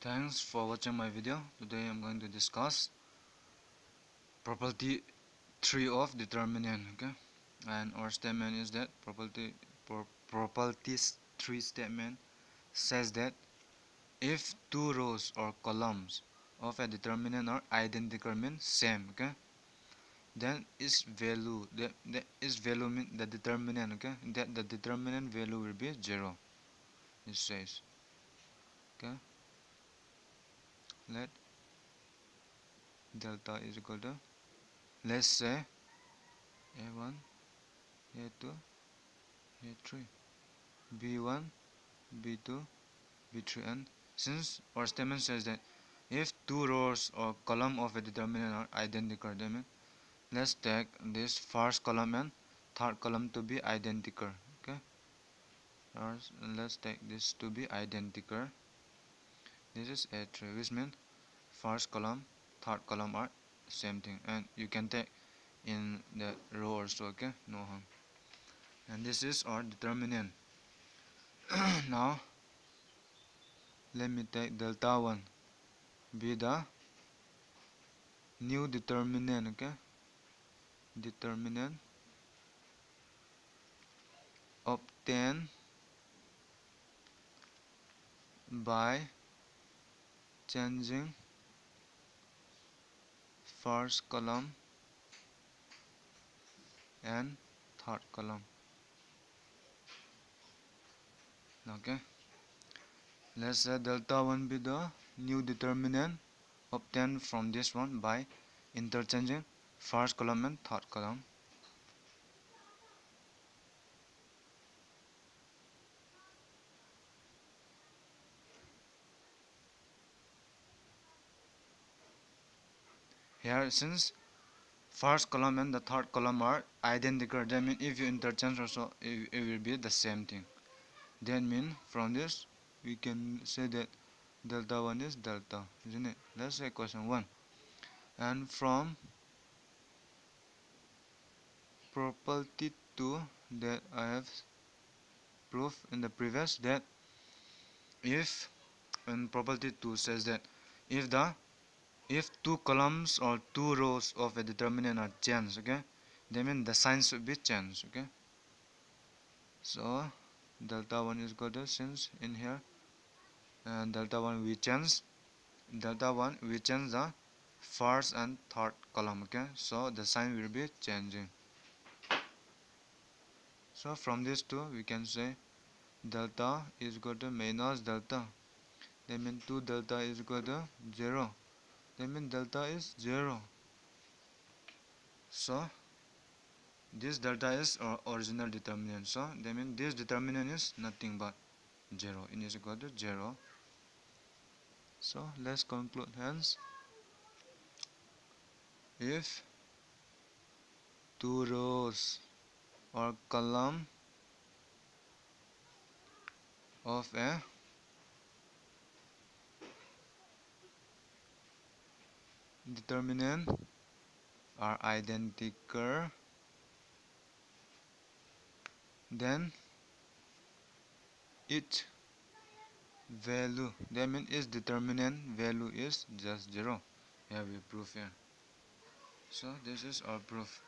thanks for watching my video. Today I'm going to discuss property 3 of determinant okay? And our statement is that property pro properties 3 statement says that if two rows or columns of a determinant are identical mean same okay? Then its value that, that is value mean the determinant okay? That the determinant value will be zero it says okay let delta is equal to let's say a1 a2 a3 b1 b2 b3 and since our statement says that if two rows or column of a determinant are identical then let's take this first column and third column to be identical okay? Or let's take this to be identical this is a3 which means first column third column are same thing. And you can take in the row also okay? No harm. And this is our determinant. Now let me take delta 1 be the new determinant okay? Determinant obtained by changing first column and third column. Okay. Let's say delta 1 be the new determinant obtained from this one by interchanging first column and third column here since first column and the third column are identical. That if you interchange also it, it will be the same thing. Then mean from this we can say that delta 1 is delta isn't it? Let's say question 1 and from property 2 that I have proved in the previous that if in property 2 says that if the if two columns or two rows of a determinant are changed okay that means the sign should be changed okay. So delta 1 is to since in here and delta 1 we change delta 1 we change the first and third column okay. So the sign will be changing. So from this two we can say delta is equal to minus delta. That means 2 delta is equal to 0 that means delta is 0 so this delta is our original determinant. So that means this determinant is nothing but 0 it is equal to 0 so let's conclude. Hence if two rows or column of a determinant are identical then its value that means its determinant value is just zero. Here we prove here. So this is our proof